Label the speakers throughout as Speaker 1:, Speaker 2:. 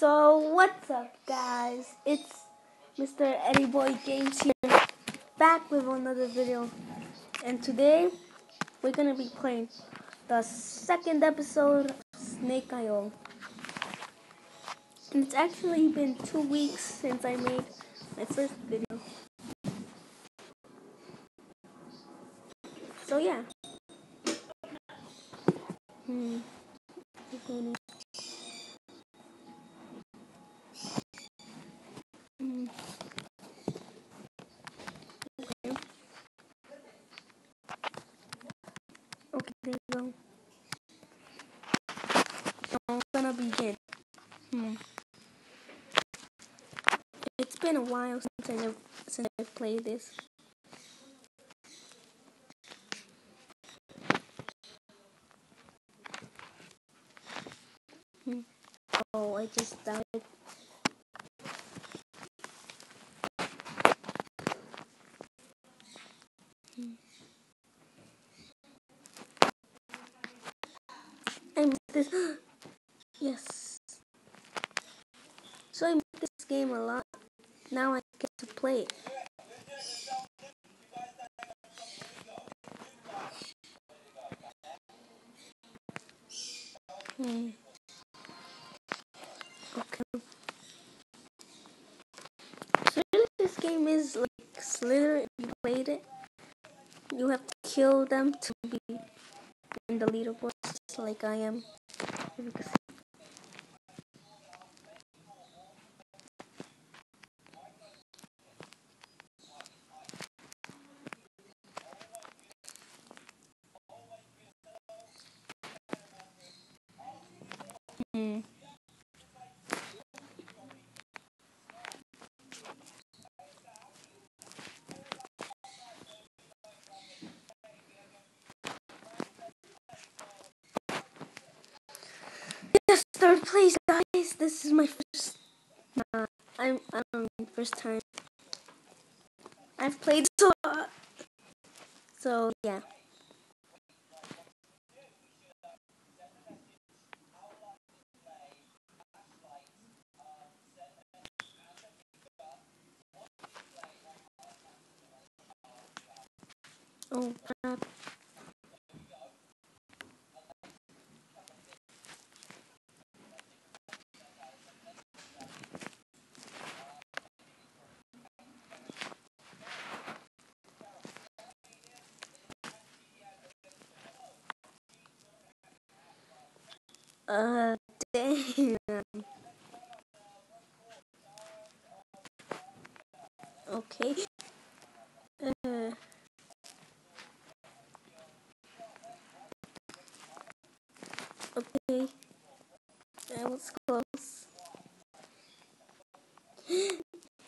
Speaker 1: So what's up guys? It's Mr. Eddy Boy Games here back with another video and today we're gonna be playing the second episode of Snake.io. And it's actually been two weeks since I made my first video. So yeah. Hmm. Hmm. Okay. So I'm gonna begin. Hmm. It's been a while since I've, since I've played this. Hmm. Oh, I just died. Hmm. I missed this. yes. So I missed this game a lot. Now I get to play it. Hmm. Okay. So really this game is like Slither if you played it. You have to kill them to be the leaderboard like I am. Hmm. Yes, third place, guys. This is my first. Nah, I'm. I first time. I've played so lot. So yeah. Oh Uh, damn. Okay. Uh. Okay. That was close.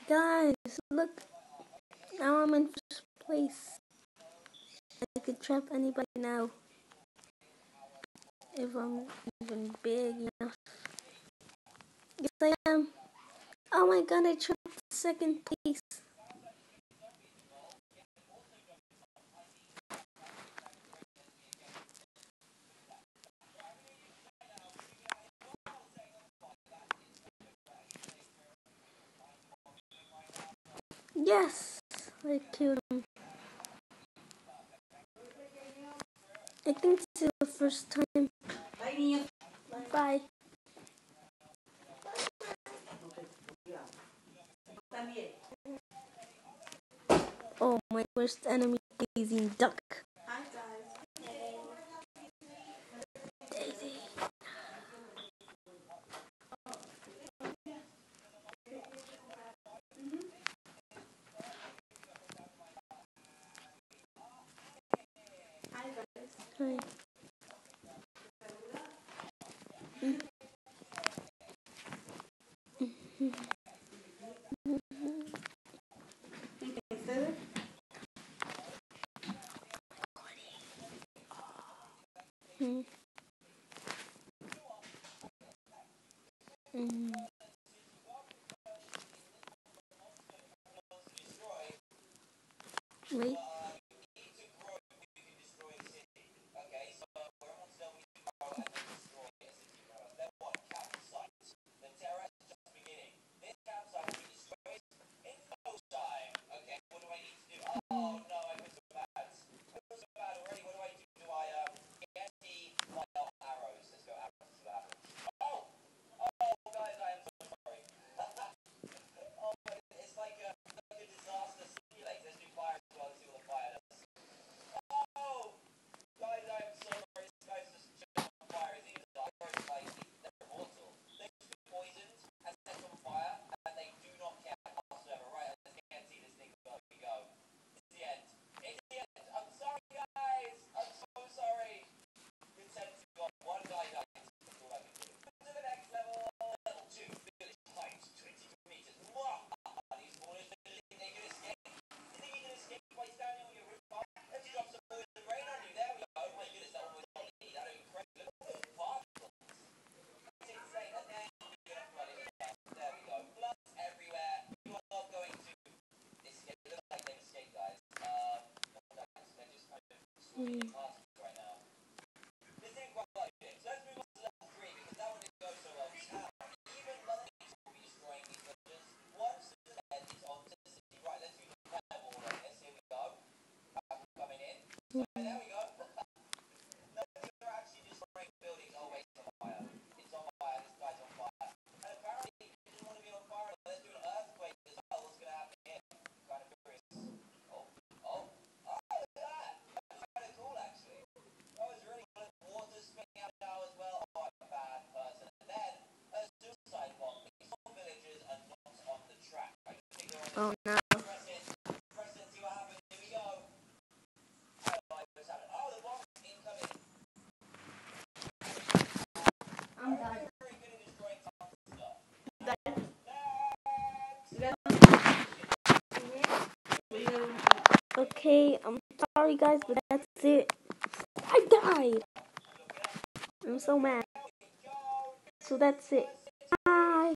Speaker 1: Guys, look. Now I'm in first place. I could trap anybody now. If I'm even big enough. Yes, I am. Oh my god, I trapped second place. Yes, I killed him. I think this is the first time. Bye. Oh, my worst enemy, Daisy Duck. Daisy. Hi. Mm. Wait. 嗯。Oh no. Okay, I'm sorry guys, but that's it. I died! I'm so mad. So that's it.